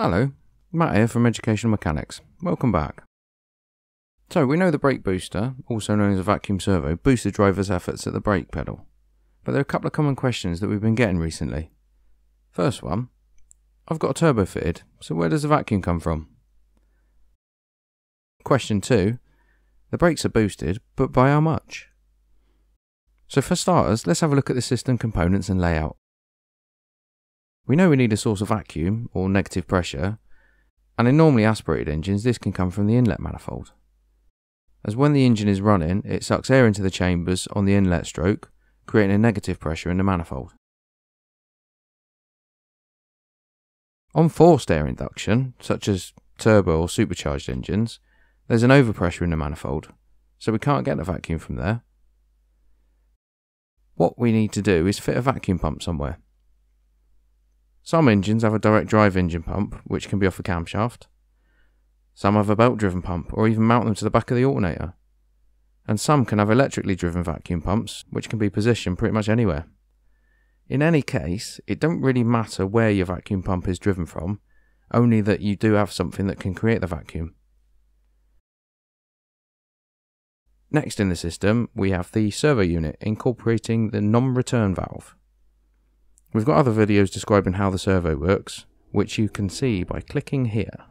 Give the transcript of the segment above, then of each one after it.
Hello, Matt here from Educational Mechanics. Welcome back. So, we know the brake booster, also known as a vacuum servo, boosts the driver's efforts at the brake pedal. But there are a couple of common questions that we've been getting recently. First one I've got a turbo fitted, so where does the vacuum come from? Question two The brakes are boosted, but by how much? So, for starters, let's have a look at the system components and layout. We know we need a source of vacuum, or negative pressure, and in normally aspirated engines, this can come from the inlet manifold. As when the engine is running, it sucks air into the chambers on the inlet stroke, creating a negative pressure in the manifold. On forced air induction, such as turbo or supercharged engines, there's an overpressure in the manifold, so we can't get a vacuum from there. What we need to do is fit a vacuum pump somewhere. Some engines have a direct drive engine pump, which can be off a camshaft. Some have a belt driven pump, or even mount them to the back of the alternator. And some can have electrically driven vacuum pumps, which can be positioned pretty much anywhere. In any case, it don't really matter where your vacuum pump is driven from, only that you do have something that can create the vacuum. Next in the system, we have the servo unit incorporating the non-return valve. We've got other videos describing how the servo works, which you can see by clicking here.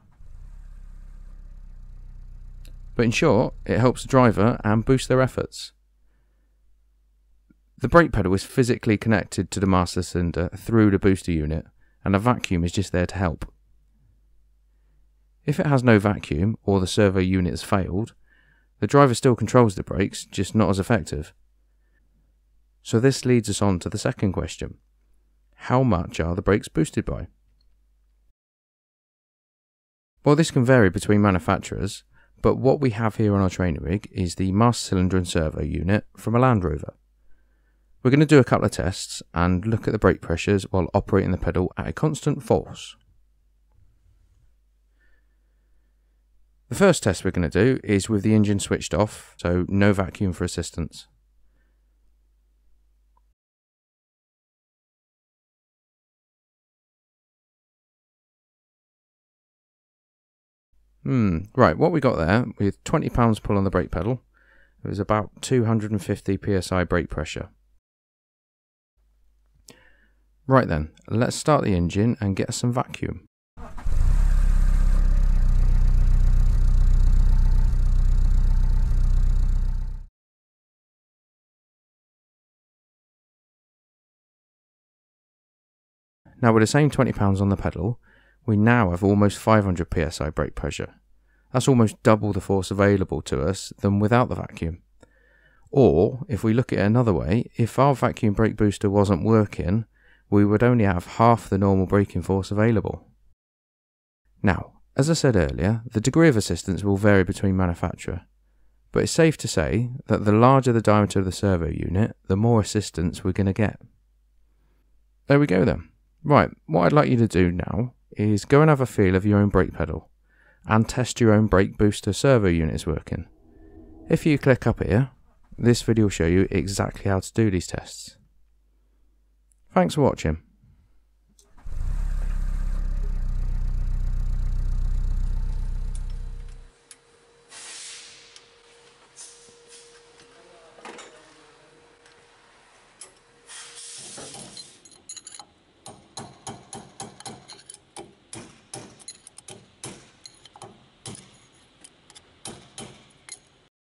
But in short, it helps the driver and boosts their efforts. The brake pedal is physically connected to the master cylinder through the booster unit, and a vacuum is just there to help. If it has no vacuum, or the servo unit has failed, the driver still controls the brakes, just not as effective. So this leads us on to the second question how much are the brakes boosted by? Well, this can vary between manufacturers, but what we have here on our training rig is the master cylinder and servo unit from a Land Rover. We're going to do a couple of tests and look at the brake pressures while operating the pedal at a constant force. The first test we're going to do is with the engine switched off, so no vacuum for assistance. Hmm, right, what we got there, with 20 pounds pull on the brake pedal, it was about 250 psi brake pressure. Right then, let's start the engine and get some vacuum. Now with the same £20 on the pedal, we now have almost 500 psi brake pressure. That's almost double the force available to us than without the vacuum. Or, if we look at it another way, if our vacuum brake booster wasn't working, we would only have half the normal braking force available. Now, as I said earlier, the degree of assistance will vary between manufacturer, but it's safe to say that the larger the diameter of the servo unit, the more assistance we're going to get. There we go then. Right, what I'd like you to do now is go and have a feel of your own brake pedal and test your own brake booster servo units working. If you click up here, this video will show you exactly how to do these tests. Thanks for watching.